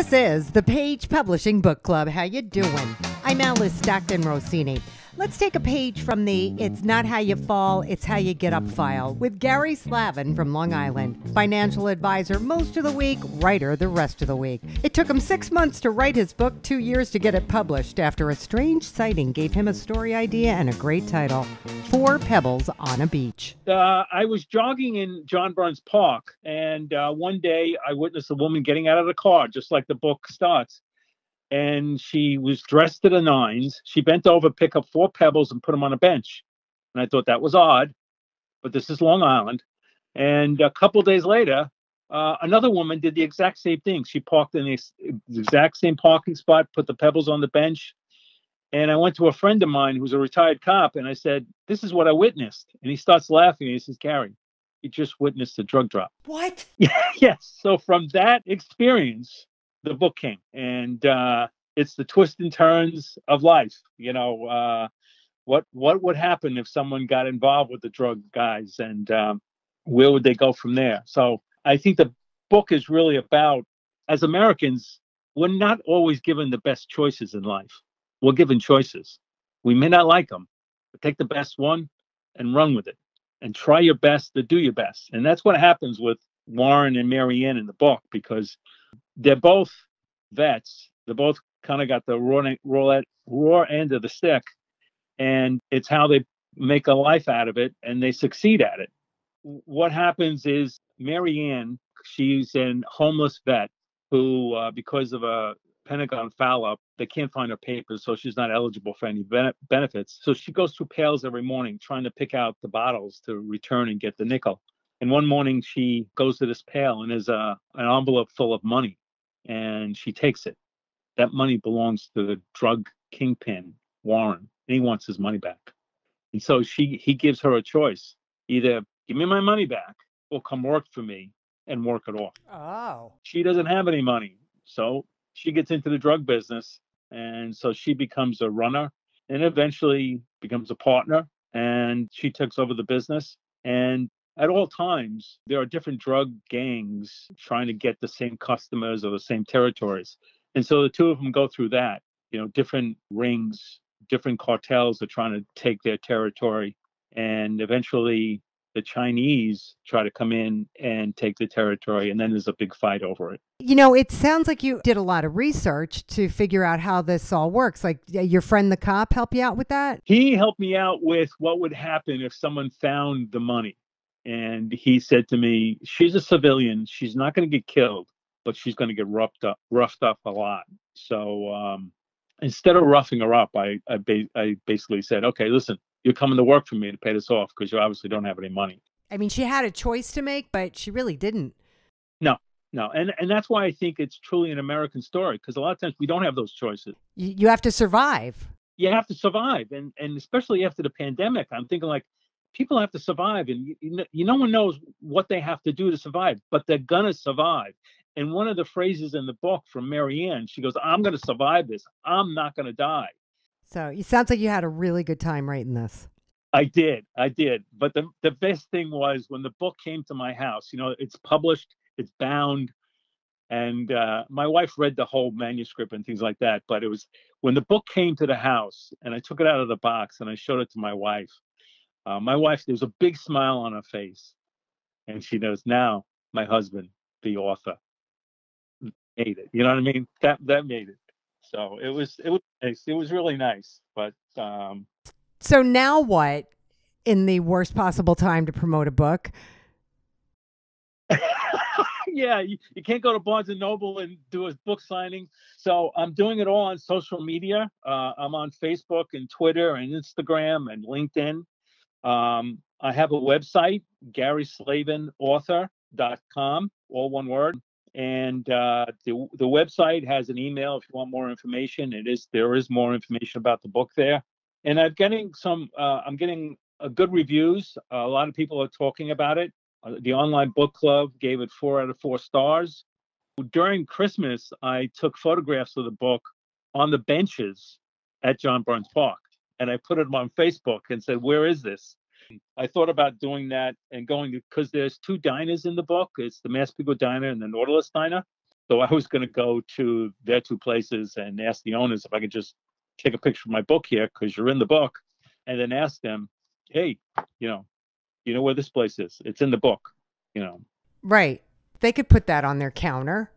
This is the Page Publishing Book Club. How you doing? I'm Alice Stockton Rossini. Let's take a page from the It's Not How You Fall, It's How You Get Up file with Gary Slavin from Long Island, financial advisor most of the week, writer the rest of the week. It took him six months to write his book, two years to get it published after a strange sighting gave him a story idea and a great title Four Pebbles on a Beach. Uh, I was jogging in John Burns Park, and uh, one day I witnessed a woman getting out of the car, just like the book starts and she was dressed to the nines. She bent over, pick up four pebbles, and put them on a bench. And I thought that was odd, but this is Long Island. And a couple days later, uh, another woman did the exact same thing. She parked in the, the exact same parking spot, put the pebbles on the bench. And I went to a friend of mine who's a retired cop, and I said, "This is what I witnessed." And he starts laughing. And he says, "Gary, you just witnessed a drug drop." What? yes. So from that experience, the book came, and uh, it's the twists and turns of life. You know, uh, what what would happen if someone got involved with the drug guys, and um, where would they go from there? So I think the book is really about, as Americans, we're not always given the best choices in life. We're given choices. We may not like them, but take the best one and run with it, and try your best to do your best. And that's what happens with Warren and Marianne in the book because they're both vets. They both kind of got the raw, raw, raw end of the stick, and it's how they make a life out of it, and they succeed at it. What happens is Mary Marianne, she's an homeless vet who, uh, because of a Pentagon foul up, they can't find her papers, so she's not eligible for any benefits. So she goes through pails every morning trying to pick out the bottles to return and get the nickel. And one morning she goes to this pail and there's a an envelope full of money and she takes it. That money belongs to the drug kingpin, Warren, and he wants his money back. And so she he gives her a choice. Either give me my money back or come work for me and work it off. Oh. She doesn't have any money. So she gets into the drug business and so she becomes a runner and eventually becomes a partner and she takes over the business and at all times, there are different drug gangs trying to get the same customers or the same territories. And so the two of them go through that, you know, different rings, different cartels are trying to take their territory. And eventually the Chinese try to come in and take the territory, and then there's a big fight over it. You know, it sounds like you did a lot of research to figure out how this all works. Like your friend the cop help you out with that? He helped me out with what would happen if someone found the money and he said to me, "She's a civilian. She's not going to get killed, but she's going to get roughed up, roughed up a lot." So um, instead of roughing her up, I I, ba- I basically said, "Okay, listen, you're coming to work for me to pay this off because you obviously don't have any money." I mean, she had a choice to make, but she really didn't. No, no, and and that's why I think it's truly an American story because a lot of times we don't have those choices. You, you have to survive. You have to survive, and and especially after the pandemic, I'm thinking like people have to survive and you, you, know, no one knows what they have to do to survive but they're gonna survive. And one of the phrases in the book from marianne she goes i'm gonna survive this. I'm not gonna die. So it sounds like you had a really good time writing this. I did i did. But the, the best thing was when the book came to my house you know it's published it's bound and uh, my wife read the whole manuscript and things like that but it was when the book came to the house and i took it out of the box and i showed it to my wife uh, my wife, there's a big smile on her face, and she knows now my husband, the author, made it. You know what I mean? That that made it. So it was it was nice. It was really nice. But um, so now what? In the worst possible time to promote a book. yeah, you, you can't go to Barnes and Noble and do a book signing. So I'm doing it all on social media. Uh, I'm on Facebook and Twitter and Instagram and LinkedIn. Um, I have a website, GarySlavinAuthor.com, all one word. And uh, the the website has an email if you want more information. It is there is more information about the book there. And I'm getting some. Uh, I'm getting uh, good reviews. a lot of people are talking about it. Uh, the online book club gave it four out of four stars. During Christmas, I took photographs of the book on the benches at John Burns Park and I put it on Facebook and said, "Where is this?" I thought about doing that and going because there's two diners in the book. It's the Massapequa Diner and the Nautilus Diner. So I was going to go to their two places and ask the owners if I could just take a picture of my book here because you're in the book, and then ask them, hey, you know, you know where this place is? It's in the book, you know. Right. They could put that on their counter.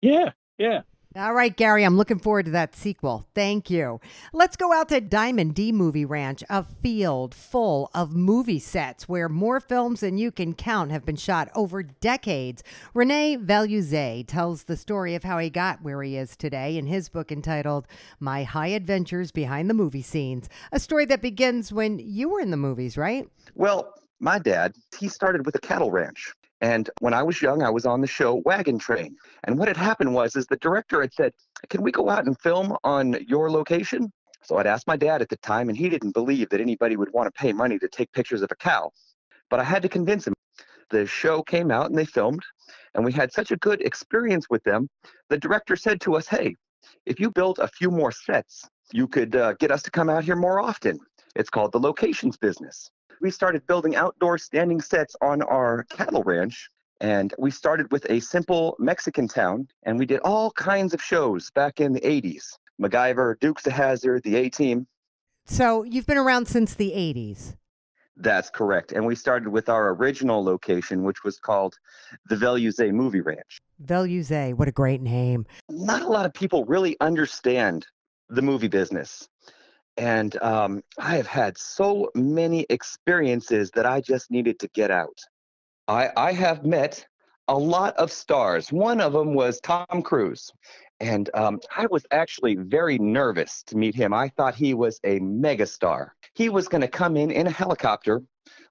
Yeah, yeah. All right, Gary, I'm looking forward to that sequel. Thank you. Let's go out to Diamond D Movie Ranch, a field full of movie sets where more films than you can count have been shot over decades. Rene Veluzat tells the story of how he got where he is today in his book entitled My High Adventures Behind the Movie Scenes, a story that begins when you were in the movies, right? Well, my dad, he started with a cattle ranch. And when I was young, I was on the show Wagon Train. And what had happened was is the director had said, "Can we go out and film on your location?" So I'd asked my dad at the time, and he didn't believe that anybody would want to pay money to take pictures of a cow. But I had to convince him. The show came out and they filmed, and we had such a good experience with them. The director said to us, "Hey, if you built a few more sets, you could uh, get us to come out here more often. It's called the locations business." We started building outdoor standing sets on our cattle ranch. And we started with a simple Mexican town, and we did all kinds of shows back in the 80s MacGyver, Dukes of Hazzard, the A Team. So you've been around since the 80s. That's correct. And we started with our original location, which was called the Veluzat Movie Ranch. Veluzat, what a great name. Not a lot of people really understand the movie business. And um, I have had so many experiences that I just needed to get out. I, I have met a lot of stars. One of them was Tom Cruise. And um, I was actually very nervous to meet him. I thought he was a megastar. He was going to come in in a helicopter,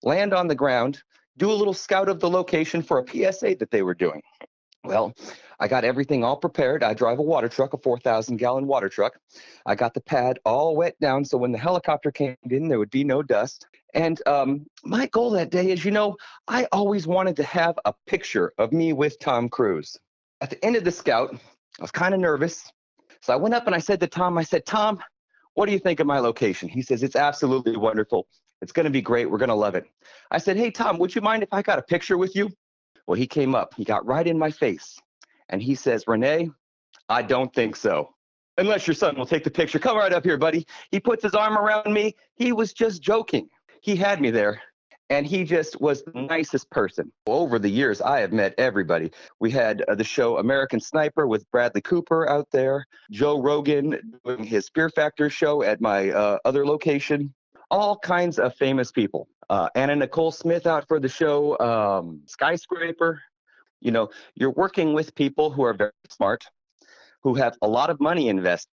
land on the ground, do a little scout of the location for a PSA that they were doing. Well, I got everything all prepared. I drive a water truck, a 4,000 gallon water truck. I got the pad all wet down so when the helicopter came in, there would be no dust. And um, my goal that day is, you know, I always wanted to have a picture of me with Tom Cruise. At the end of the scout, I was kind of nervous. So I went up and I said to Tom, I said, Tom, what do you think of my location? He says, It's absolutely wonderful. It's going to be great. We're going to love it. I said, Hey, Tom, would you mind if I got a picture with you? Well, he came up, he got right in my face, and he says, Renee, I don't think so. Unless your son will take the picture. Come right up here, buddy. He puts his arm around me. He was just joking. He had me there. And he just was the nicest person. Over the years, I have met everybody. We had uh, the show American Sniper with Bradley Cooper out there, Joe Rogan doing his Fear Factor show at my uh, other location, all kinds of famous people uh, Anna Nicole Smith out for the show, um, Skyscraper. You know, you're working with people who are very smart, who have a lot of money invested,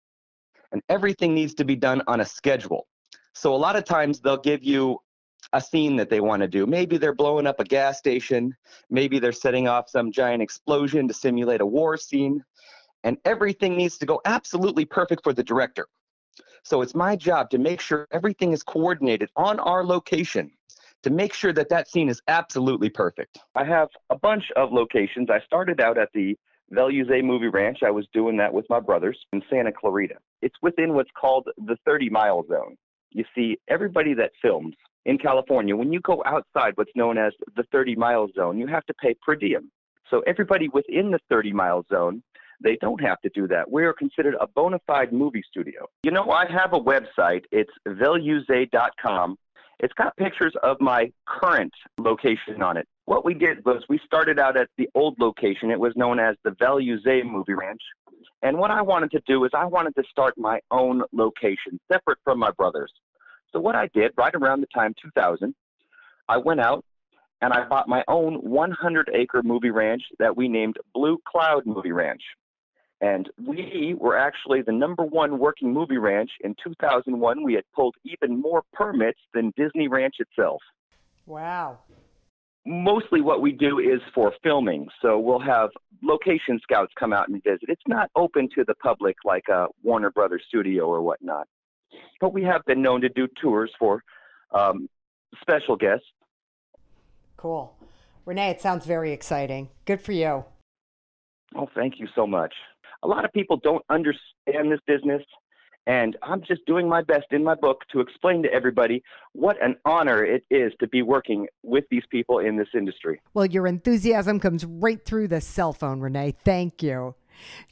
and everything needs to be done on a schedule. So a lot of times they'll give you a scene that they want to do. Maybe they're blowing up a gas station, maybe they're setting off some giant explosion to simulate a war scene, and everything needs to go absolutely perfect for the director. So it's my job to make sure everything is coordinated on our location to make sure that that scene is absolutely perfect. I have a bunch of locations. I started out at the Veluzat Movie Ranch. I was doing that with my brothers in Santa Clarita. It's within what's called the 30 mile zone. You see, everybody that films in California, when you go outside what's known as the 30 mile zone, you have to pay per diem. So everybody within the 30 mile zone, they don't have to do that. We are considered a bona fide movie studio. You know, I have a website. It's veluze.com it's got pictures of my current location on it. What we did was we started out at the old location. It was known as the Veluzat Movie Ranch. And what I wanted to do is I wanted to start my own location, separate from my brother's. So what I did right around the time 2000, I went out and I bought my own 100 acre movie ranch that we named Blue Cloud Movie Ranch. And we were actually the number one working movie ranch in 2001. We had pulled even more permits than Disney Ranch itself. Wow. Mostly what we do is for filming. So we'll have location scouts come out and visit. It's not open to the public like a Warner Brothers studio or whatnot. But we have been known to do tours for um, special guests. Cool. Renee, it sounds very exciting. Good for you. Oh, thank you so much a lot of people don't understand this business. And I'm just doing my best in my book to explain to everybody what an honor it is to be working with these people in this industry. Well, your enthusiasm comes right through the cell phone, Renee. Thank you.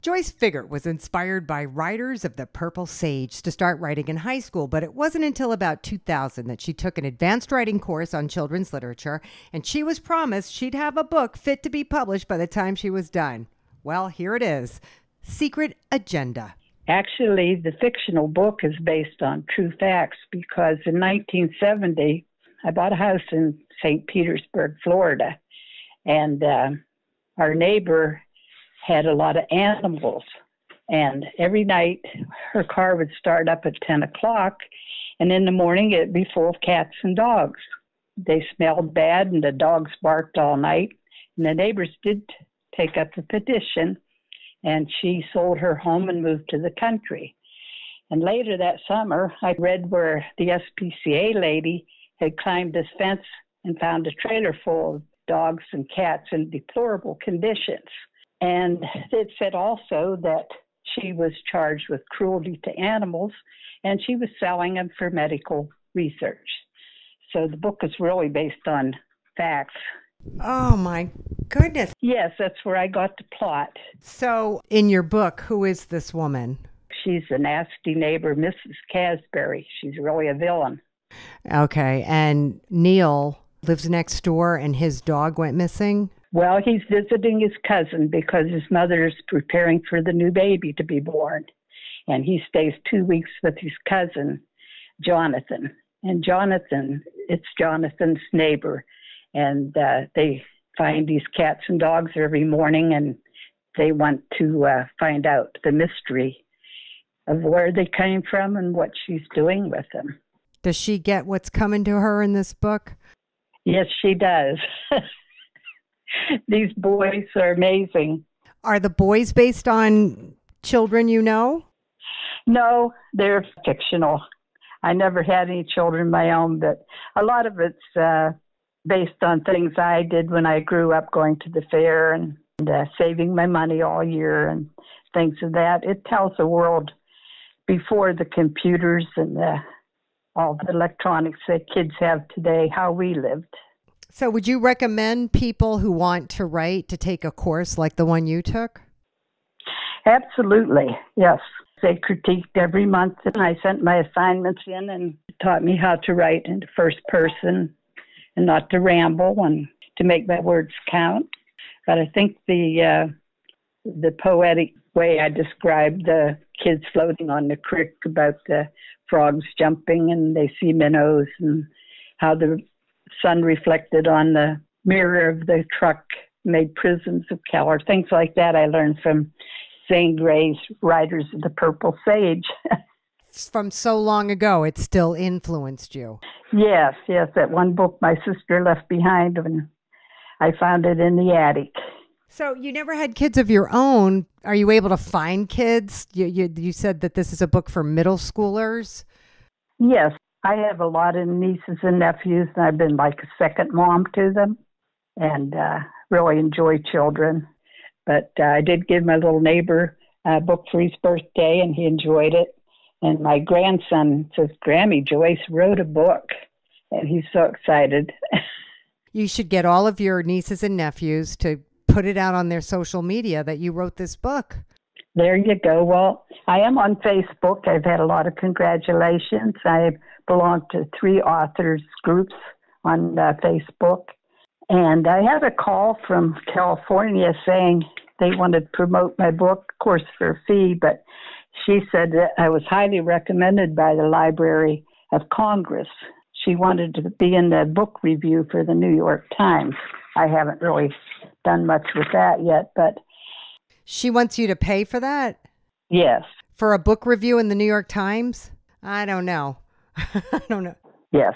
Joyce Figert was inspired by Riders of the Purple Sage to start writing in high school, but it wasn't until about 2000 that she took an advanced writing course on children's literature, and she was promised she'd have a book fit to be published by the time she was done. Well, here it is Secret Agenda. Actually, the fictional book is based on true facts because in 1970, I bought a house in St. Petersburg, Florida, and uh, our neighbor had a lot of animals. And every night her car would start up at 10 o'clock, and in the morning it'd be full of cats and dogs. They smelled bad, and the dogs barked all night. And the neighbors did take up the petition, and she sold her home and moved to the country. And later that summer, I read where the SPCA lady had climbed this fence and found a trailer full of dogs and cats in deplorable conditions. And it said also that she was charged with cruelty to animals and she was selling them for medical research. So the book is really based on facts. Oh my goodness. Yes, that's where I got the plot. So, in your book, who is this woman? She's a nasty neighbor, Mrs. Casbury. She's really a villain. Okay. And Neil lives next door and his dog went missing? Well, he's visiting his cousin because his mother is preparing for the new baby to be born. And he stays two weeks with his cousin, Jonathan. And Jonathan, it's Jonathan's neighbor. And uh, they find these cats and dogs every morning and they want to uh, find out the mystery of where they came from and what she's doing with them. Does she get what's coming to her in this book? Yes, she does. These boys are amazing. Are the boys based on children you know? No, they're fictional. I never had any children of my own, but a lot of it's uh, based on things I did when I grew up, going to the fair and, and uh, saving my money all year and things of that. It tells the world before the computers and the, all the electronics that kids have today how we lived. So, would you recommend people who want to write to take a course like the one you took? Absolutely, yes. They critiqued every month, and I sent my assignments in and taught me how to write in first person and not to ramble and to make my words count. But I think the uh, the poetic way I described the kids floating on the creek about the frogs jumping and they see minnows and how the sun reflected on the mirror of the truck made prisms of color, things like that. I learned from Zane Grey's Riders of the Purple Sage. from so long ago, it still influenced you. Yes, yes. That one book my sister left behind, and I found it in the attic. So you never had kids of your own. Are you able to find kids? You, you, you said that this is a book for middle schoolers. Yes, I have a lot of nieces and nephews, and I've been like a second mom to them, and uh, really enjoy children. But uh, I did give my little neighbor a book for his birthday, and he enjoyed it. And my grandson says, Grammy, Joyce wrote a book, and he's so excited. you should get all of your nieces and nephews to put it out on their social media that you wrote this book. There you go. Well, I am on Facebook. I've had a lot of congratulations. I belong to three authors groups on uh, Facebook. And I had a call from California saying they wanted to promote my book, of course, for a fee, but she said that I was highly recommended by the Library of Congress. She wanted to be in the book review for the New York Times. I haven't really done much with that yet, but. She wants you to pay for that? Yes. For a book review in the New York Times? I don't know. I don't know. Yes.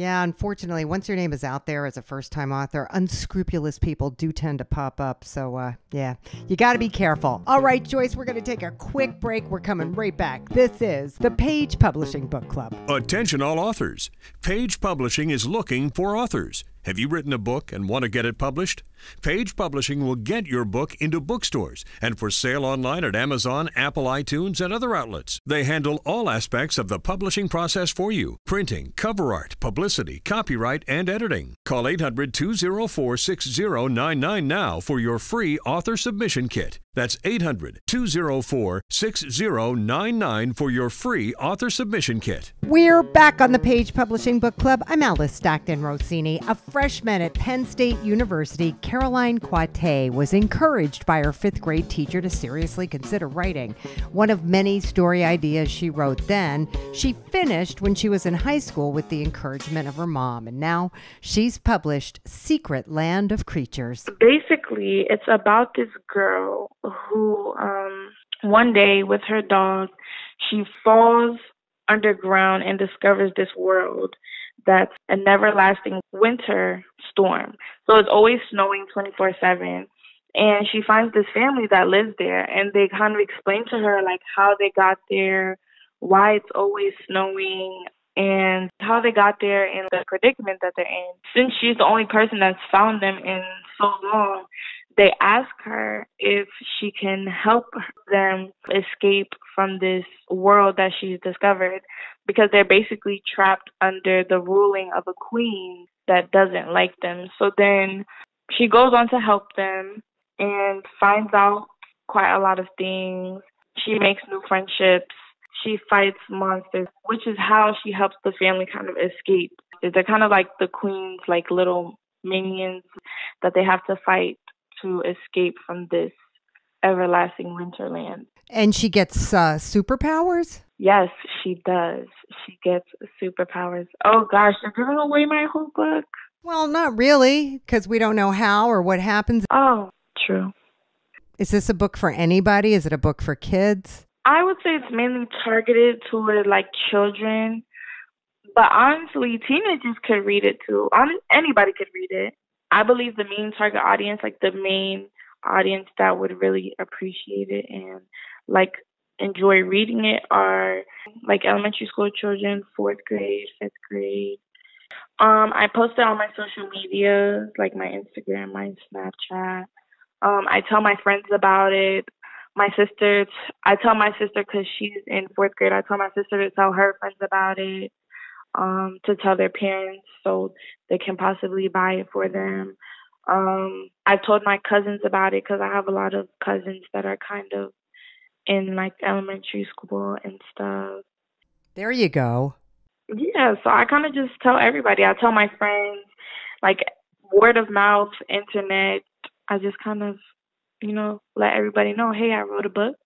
Yeah, unfortunately, once your name is out there as a first time author, unscrupulous people do tend to pop up. So, uh, yeah, you got to be careful. All right, Joyce, we're going to take a quick break. We're coming right back. This is the Page Publishing Book Club. Attention, all authors. Page Publishing is looking for authors. Have you written a book and want to get it published? Page Publishing will get your book into bookstores and for sale online at Amazon, Apple iTunes, and other outlets. They handle all aspects of the publishing process for you printing, cover art, publicity, copyright, and editing. Call 800 204 6099 now for your free author submission kit. That's 800 204 6099 for your free author submission kit. We're back on the Page Publishing Book Club. I'm Alice Stockton Rossini. A freshman at Penn State University, Caroline Coite was encouraged by her fifth grade teacher to seriously consider writing. One of many story ideas she wrote then, she finished when she was in high school with the encouragement of her mom, and now she's published Secret Land of Creatures. Basically, it's about this girl who um one day with her dog she falls underground and discovers this world that's an everlasting winter storm. So it's always snowing 24 7. And she finds this family that lives there, and they kind of explain to her, like, how they got there, why it's always snowing, and how they got there and the predicament that they're in. Since she's the only person that's found them in so long, they ask her if she can help them escape from this world that she's discovered because they're basically trapped under the ruling of a queen that doesn't like them. So then she goes on to help them and finds out quite a lot of things. She makes new friendships. She fights monsters, which is how she helps the family kind of escape. They're kind of like the queen's like little minions that they have to fight to escape from this everlasting winterland. And she gets uh, superpowers? Yes, she does. She gets superpowers. Oh gosh, you're giving away my whole book. Well, not really, because we don't know how or what happens. Oh, true. Is this a book for anybody? Is it a book for kids? I would say it's mainly targeted toward like children, but honestly, teenagers could read it too. Anybody could read it. I believe the main target audience, like the main audience that would really appreciate it and like enjoy reading it are like elementary school children, fourth grade, fifth grade. Um, I post it on my social media, like my Instagram, my Snapchat. Um, I tell my friends about it. My sister, I tell my sister because she's in fourth grade. I tell my sister to tell her friends about it um, to tell their parents so they can possibly buy it for them. Um, I told my cousins about it because I have a lot of cousins that are kind of in like elementary school and stuff. There you go. Yeah, so I kind of just tell everybody. I tell my friends, like word of mouth, internet. I just kind of, you know, let everybody know, hey, I wrote a book.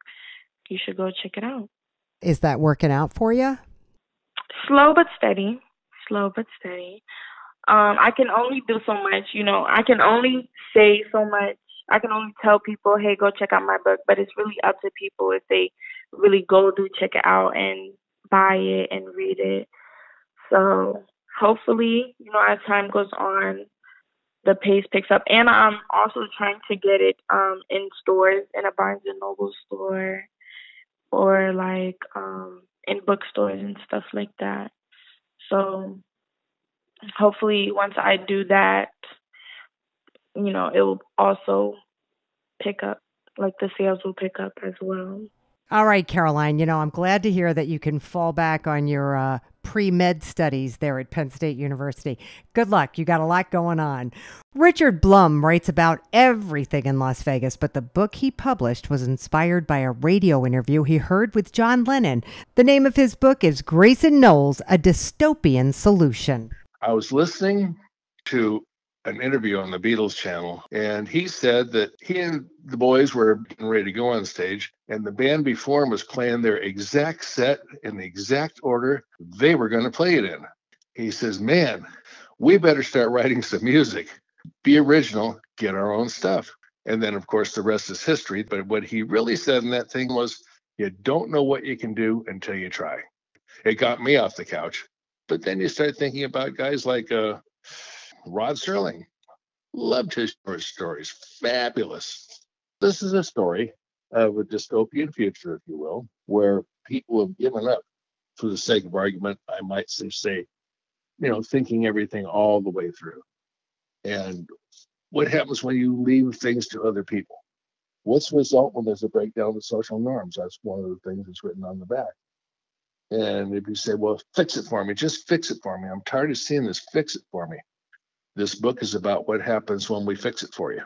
You should go check it out. Is that working out for you? Slow but steady, slow but steady. Um, I can only do so much, you know, I can only say so much. I can only tell people, hey, go check out my book, but it's really up to people if they really go do check it out and buy it and read it. So hopefully, you know, as time goes on, the pace picks up. And I'm also trying to get it um in stores, in a Barnes and Noble store or like um in bookstores and stuff like that. So hopefully once I do that, you know, it will also pick up, like the sales will pick up as well. All right, Caroline, you know, I'm glad to hear that you can fall back on your uh, pre med studies there at Penn State University. Good luck. You got a lot going on. Richard Blum writes about everything in Las Vegas, but the book he published was inspired by a radio interview he heard with John Lennon. The name of his book is Grayson Knowles A Dystopian Solution. I was listening to an interview on the Beatles channel, and he said that he and the boys were getting ready to go on stage, and the band before him was playing their exact set in the exact order they were going to play it in. He says, Man, we better start writing some music, be original, get our own stuff. And then, of course, the rest is history. But what he really said in that thing was, You don't know what you can do until you try. It got me off the couch. But then you start thinking about guys like uh, Rod Serling. Loved his short stories. Fabulous. This is a story of a dystopian future, if you will, where people have given up for the sake of argument, I might say, say, you know, thinking everything all the way through. And what happens when you leave things to other people? What's the result when there's a breakdown of social norms? That's one of the things that's written on the back. And if you say, well, fix it for me, just fix it for me. I'm tired of seeing this, fix it for me. This book is about what happens when we fix it for you.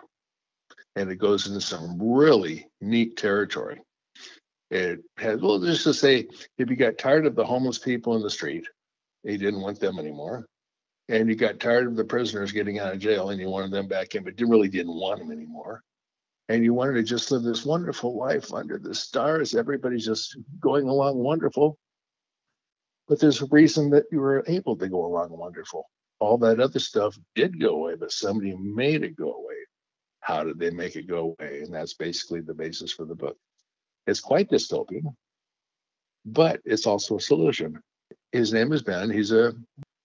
and it goes into some really neat territory. It has, well, just to say, if you got tired of the homeless people in the street, you didn't want them anymore, and you got tired of the prisoners getting out of jail and you wanted them back in, but you really didn't want them anymore, and you wanted to just live this wonderful life under the stars, everybody's just going along wonderful. But there's a reason that you were able to go along wonderful. All that other stuff did go away, but somebody made it go away. How did they make it go away? And that's basically the basis for the book. It's quite dystopian, but it's also a solution. His name is Ben. He's a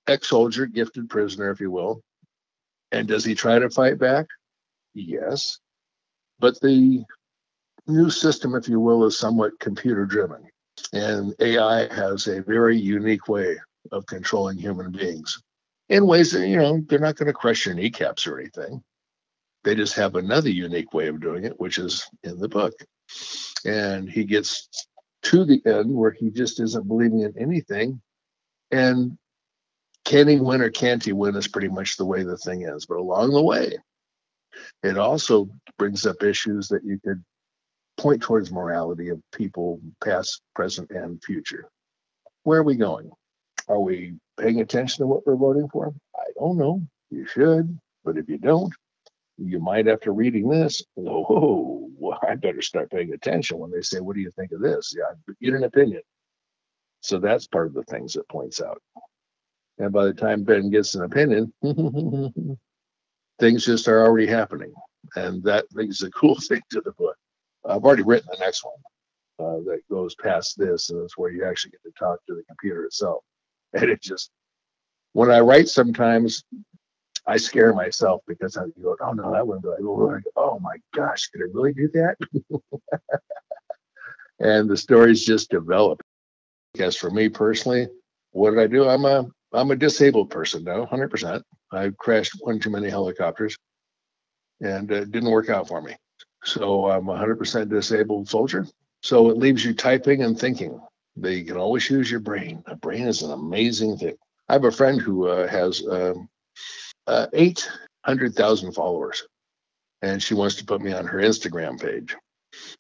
ex-soldier, gifted prisoner, if you will. And does he try to fight back? Yes. But the new system, if you will, is somewhat computer driven. And AI has a very unique way of controlling human beings in ways that, you know, they're not going to crush your kneecaps or anything. They just have another unique way of doing it, which is in the book. And he gets to the end where he just isn't believing in anything. And can he win or can't he win is pretty much the way the thing is. But along the way, it also brings up issues that you could point towards morality of people, past, present, and future. Where are we going? Are we paying attention to what we're voting for? I don't know. You should, but if you don't, you might after reading this, whoa, well, I better start paying attention when they say, What do you think of this? Yeah, get an opinion. So that's part of the things it points out. And by the time Ben gets an opinion, things just are already happening. And that brings a cool thing to the book. I've already written the next one uh, that goes past this, and it's where you actually get to talk to the computer itself. And it just, when I write, sometimes I scare myself because I go, oh no, that wouldn't be like, Oh my gosh, could I really do that? and the stories just develop. As for me personally, what did I do? I'm a I'm a disabled person now, 100%. I crashed one too many helicopters, and it didn't work out for me. So I'm a 100% disabled soldier. So it leaves you typing and thinking. They can always use your brain. A brain is an amazing thing. I have a friend who uh, has um, uh, 800,000 followers, and she wants to put me on her Instagram page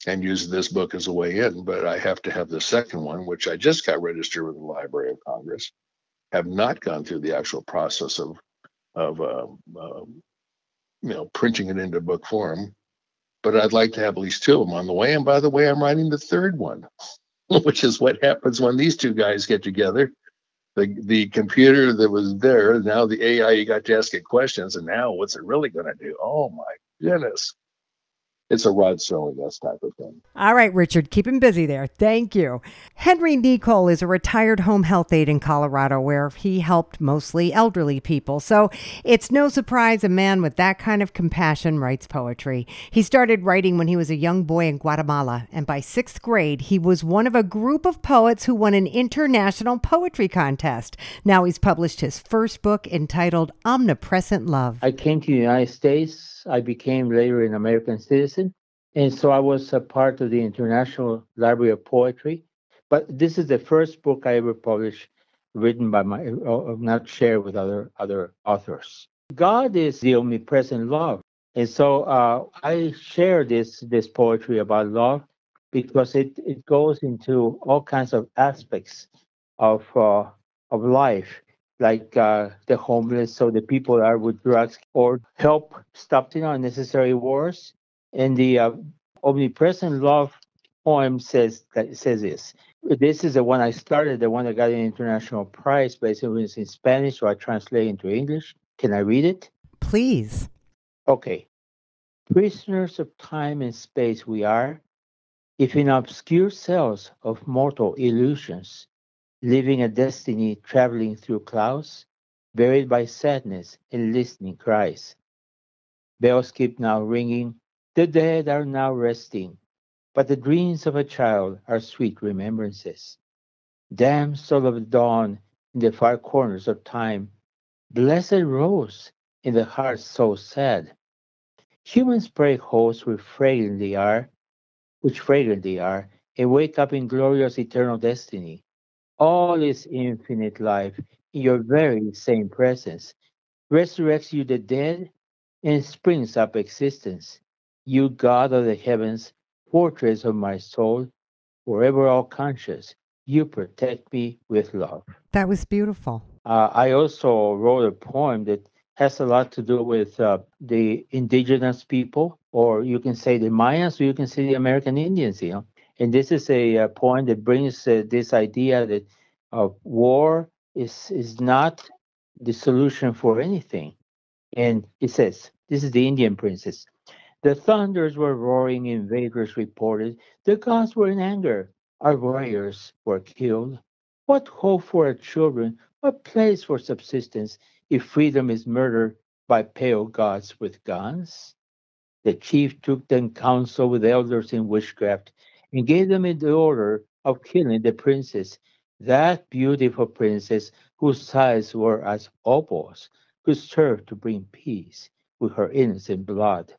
and use this book as a way in. But I have to have the second one, which I just got registered with the Library of Congress. Have not gone through the actual process of of uh, uh, you know printing it into book form, but I'd like to have at least two of them on the way. And by the way, I'm writing the third one, which is what happens when these two guys get together. The the computer that was there now the ai you got to ask it questions and now what's it really going to do? Oh my goodness it's a Rod Serling, type of thing. All right, Richard, keep him busy there. Thank you. Henry Nicole is a retired home health aide in Colorado where he helped mostly elderly people. So it's no surprise a man with that kind of compassion writes poetry. He started writing when he was a young boy in Guatemala, and by sixth grade, he was one of a group of poets who won an international poetry contest. Now he's published his first book entitled Omnipresent Love. I came to the United States I became later an American citizen. And so I was a part of the International Library of Poetry. But this is the first book I ever published written by my, not shared with other, other authors. God is the omnipresent love. And so uh, I share this, this poetry about love because it, it goes into all kinds of aspects of, uh, of life like uh, the homeless, so the people are with drugs, or help stop you know unnecessary wars. And the uh, omnipresent love poem says that says this. This is the one I started, the one that got an international prize, but it was in Spanish, so I translate into English. Can I read it? Please. Okay. Prisoners of time and space we are, if in obscure cells of mortal illusions, living a destiny traveling through clouds, buried by sadness and listening cries. Bells keep now ringing, the dead are now resting, but the dreams of a child are sweet remembrances. Damsel of dawn in the far corners of time, blessed rose in the heart so sad. Humans break holes with fragrant they are, which fragrant they are, and wake up in glorious eternal destiny all is infinite life in your very same presence, resurrects you the dead, and springs up existence. You God of the heavens, fortress of my soul, forever all conscious, you protect me with love. That was beautiful. Uh, I also wrote a poem that has a lot to do with uh, the indigenous people, or you can say the Mayans, or you can say the American Indians, you know. And this is a, a point that brings uh, this idea that uh, war is is not the solution for anything. And it says, this is the Indian princess. The thunders were roaring, and invaders reported. The gods were in anger. Our warriors were killed. What hope for our children? What place for subsistence if freedom is murdered by pale gods with guns? The chief took then counsel with elders in witchcraft and gave them the order of killing the princess, that beautiful princess whose eyes were as opals, could serve to bring peace with her innocent blood.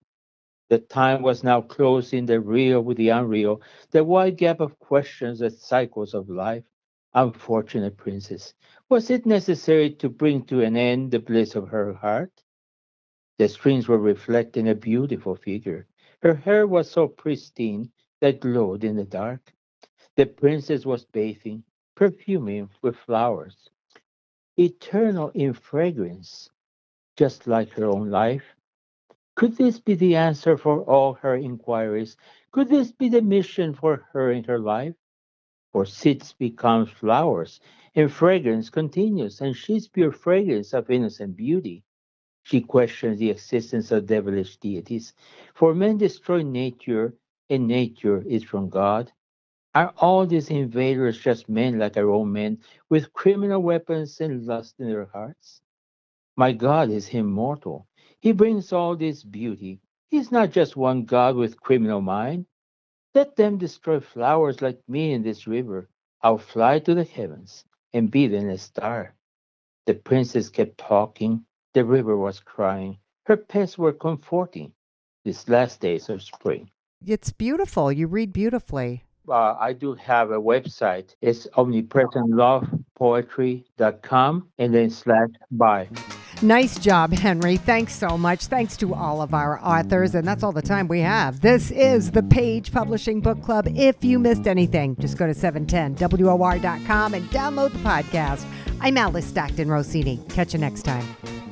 The time was now closing the real with the unreal, the wide gap of questions and cycles of life. Unfortunate princess, was it necessary to bring to an end the bliss of her heart? The streams were reflecting a beautiful figure. Her hair was so pristine that glowed in the dark. The princess was bathing, perfuming with flowers, eternal in fragrance, just like her own life. Could this be the answer for all her inquiries? Could this be the mission for her in her life? For seeds become flowers, and fragrance continues, and she's pure fragrance of innocent beauty. She questions the existence of devilish deities, for men destroy nature, and nature is from God. Are all these invaders just men like our own men, with criminal weapons and lust in their hearts? My God is immortal. He brings all this beauty. He's not just one God with criminal mind. Let them destroy flowers like me in this river. I'll fly to the heavens and be then a star. The princess kept talking. The river was crying. Her pets were comforting these last days of spring. It's beautiful. You read beautifully. Uh, I do have a website. It's omnipresentlovepoetry.com and then slash buy. Nice job, Henry. Thanks so much. Thanks to all of our authors. And that's all the time we have. This is the Page Publishing Book Club. If you missed anything, just go to 710WOR.com and download the podcast. I'm Alice Stockton Rossini. Catch you next time.